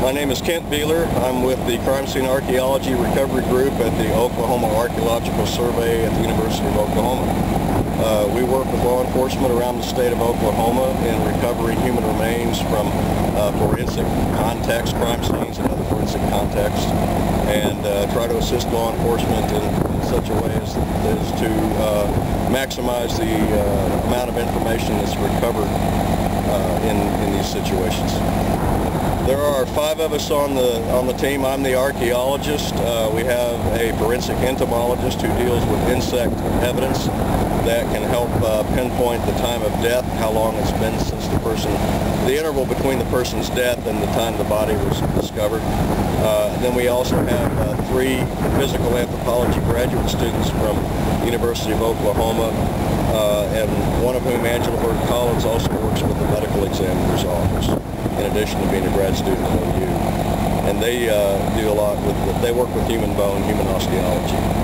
My name is Kent Buehler. I'm with the Crime Scene Archaeology Recovery Group at the Oklahoma Archaeological Survey at the University of Oklahoma. Uh, we work with law enforcement around the state of Oklahoma in recovering human remains from uh, forensic context, crime scenes and other forensic contexts, and uh, try to assist law enforcement in, in such a way as, as to uh, maximize the uh, amount of information that's recovered uh, in, in these situations. There are five of us on the on the team. I'm the archaeologist. Uh, we have a forensic entomologist who deals with insect evidence that can help uh, pinpoint the time of death, how long it's been since the person, the interval between the person's death and the time the body was discovered. Uh, then we also have uh, three physical anthropology graduate students from University of Oklahoma, uh, and one of whom, Angela Bird Collins, also works with the medical examiner's office in addition to being a grad student at OU. And they uh, do a lot with, they work with human bone, human osteology.